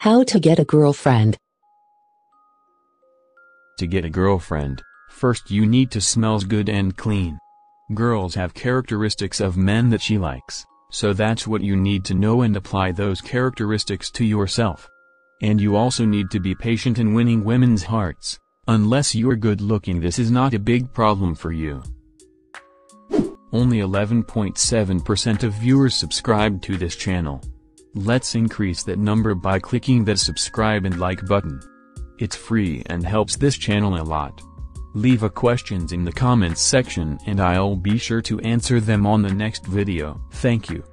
How to get a girlfriend. To get a girlfriend, first you need to smells good and clean. Girls have characteristics of men that she likes, so that's what you need to know and apply those characteristics to yourself. And you also need to be patient in winning women's hearts. Unless you're good looking this is not a big problem for you. Only 11.7% of viewers subscribe to this channel. Let's increase that number by clicking that subscribe and like button. It's free and helps this channel a lot. Leave a questions in the comments section and I'll be sure to answer them on the next video. Thank you.